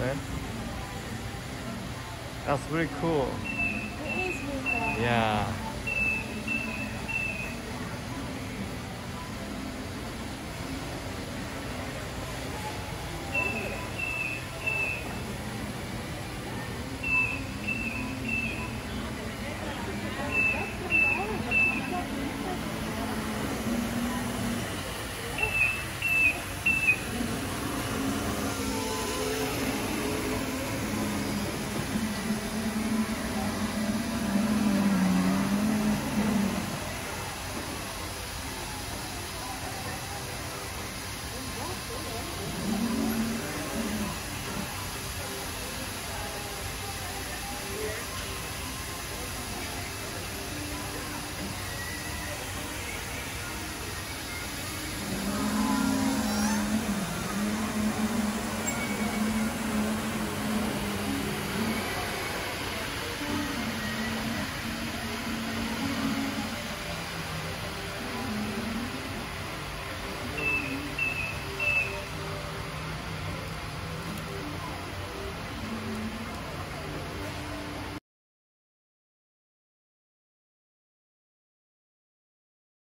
man. That's really cool. It is really cool. Yeah.